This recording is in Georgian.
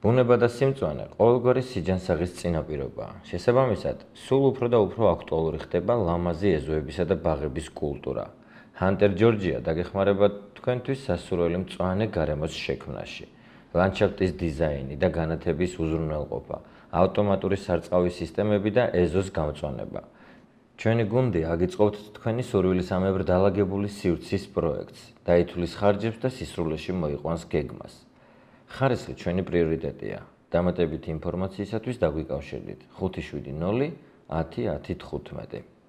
ბუნება და სიმწვანე ყოველგვარი სიჯანსაღის წინაპირობაა. შესაბამისად, სულ უფრო და უფრო აქტუალური ხდება ლამაზი ეზოებისა და ბაღების კულტურა. ჰანტერ ჯორჯია დაგეხმარება თქვენთვის სასურველი მწვანე გარემოს შექმნაში. ლანდშაფტის დიზაინი და განათების უზრუნველყოფა, ავტომატური სარწყავი სისტემები და ეზოს გამწვანება. ჩვენი გუნდი აგიწყობთ თქვენი სურვილისამებრ დაალაგებული სივრცის პროექტს, დაითulis ხარჯებს და სისრულეში მოიყვანს გეგმას. ხარისხი ჩვენი პრიორიტეტია. დამატებითი ინფორმაციისათვის დაგვიკავშირდით 570 10 10 15.